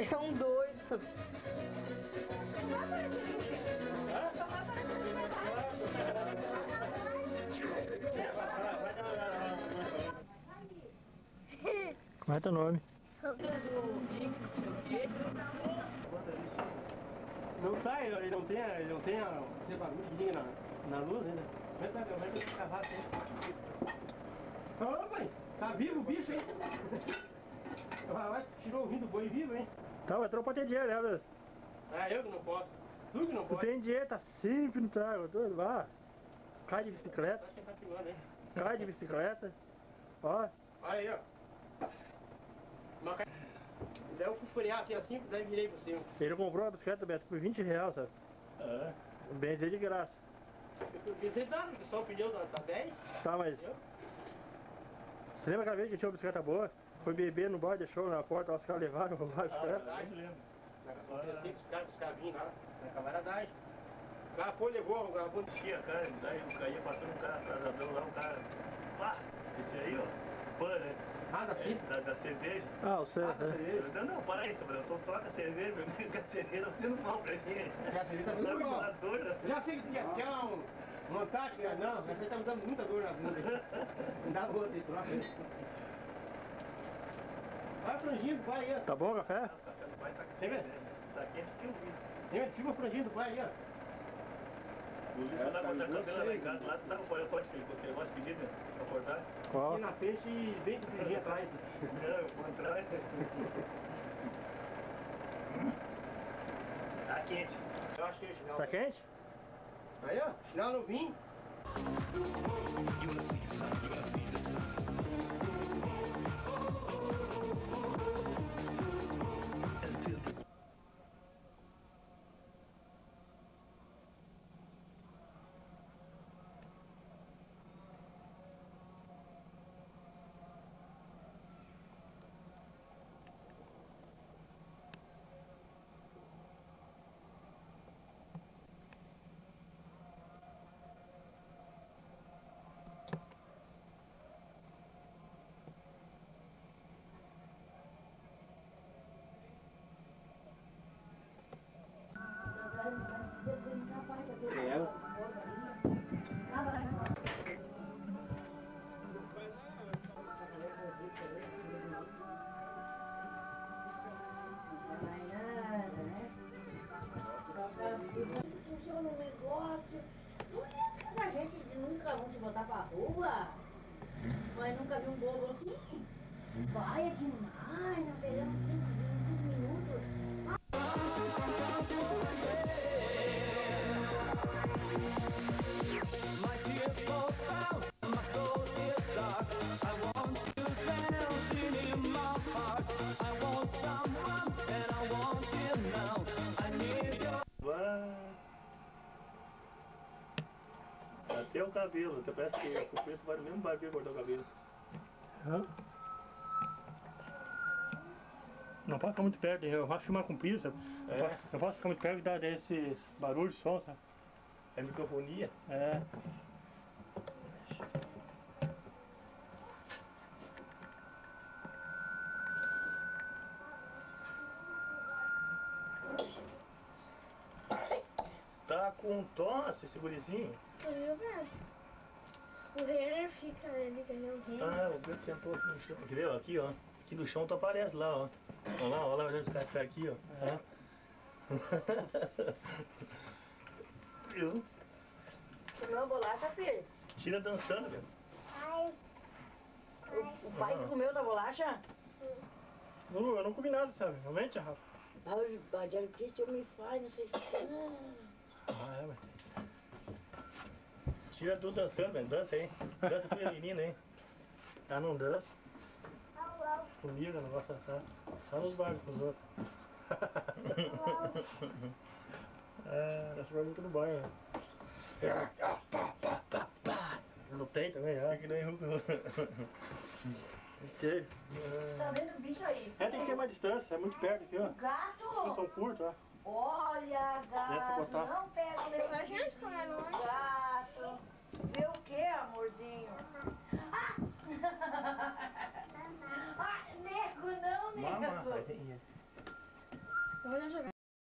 É um doido. Como é teu nome? Não tá, ele ele não tem, ele não tem, a- tem barulho na, na luz ainda. Vai dar, vai cavalo aí. Ô, pai, tá vivo o bicho, hein? Tirou o rim do boi vivo, hein? Tá, mas tropa ter dinheiro, né, velho? Ah, eu que não posso. Tu que não Tu pode. tem dinheiro, tá sempre no trago, doido, vá. Cai de bicicleta, tá filmando, hein? cai de bicicleta. Ó, Olha aí, ó. Uma ca- Daí eu fui frear aqui assim, daí virei por cima. ele comprou a bicicleta, Beto, por 20 reais, sabe? É. Benzer de graça. Eu pensei, não, o da, da 10. Tá, mas... Você lembra aquela vez que tinha uma bicicleta boa? Foi beber no bar, deixou na porta, os caras levaram, roubaram a. Verdade. Eu pensei caras, pros caras vinham lá, na camaradagem. O cara foi, levou, o cara Enchia a cara, daí o cara ia passando um cara atrasadão lá, um cara. Pá! Esse aí, ó. Pã, né? Nada assim. É, da, da cerveja. Ah, você... Ah, tá né? cerveja. Não, não, para isso, mano. Eu só troco a cerveja, meu amigo, que a cerveja tá fazendo mal pra mim. Já cerveja tá Tá dando me mal. dor, né? Já sei que quer um, uma tática, não, essa aí tá me dando muita dor na bunda. Me dá outra aí, troca. Vai pai aí, ó. Tá bom o café? O tá Tem mesmo? Tá quente que eu vi. Tem filma franjinho do pai aí, ó. O Luiz vai lá cortar cabelo lá em casa, lá, tu sabe qual é o corte que ele que ele gosta de pedir, né? Pra cortar? Ó, Aqui na peixe e bem de franjinho atrás. Não, eu vou entrar. Tá quente. Eu achei o chinelo. tá quente? Aí, ó, chinelo no Gente nunca vão te botar pra rua. Mas nunca vi um bobo assim. Vai, é demais, nós pegamos Até o cabelo, até parece que o preto vai no mesmo barbeiro cortar o cabelo. Hã? Não pode ficar muito perto, eu faço filmar com? Não É. Não posso ficar muito perto que dá esse barulho de som, sabe? É microfonia. É. com tosse esse gurizinho? Beto? O Renner fica ali, entendeu? O Renner. Ah, o Pedro sentou aqui no chão. Quer ver? ó, Aqui, ó. Aqui no chão tu aparece lá, ó. Olha lá, olha lá onde esse cara fica aqui, ó. Viu? Comeu bolacha, filho? Tira dançando, velho. Ai, O, o pai que comeu da bolacha? Não, eu não comi nada, sabe? Realmente, Rafa? Ai, Badiano, que esse homem faz, não sei se... Ah, é, mas... Tira tudo dançando, velho. Dança aí. Dança tu e a menina, hein? Ah, não dança. Comigo, não gosta só, só nos bares com os outros. é, essa vai muito no bar, né? No peito também, já. Que nem. Inteiro. Tá vendo o bicho aí? É, tem que ter mais distância, é muito perto aqui, ó. Gato! são curtos, ó. Olha, gato, não pega o meu a gente como é.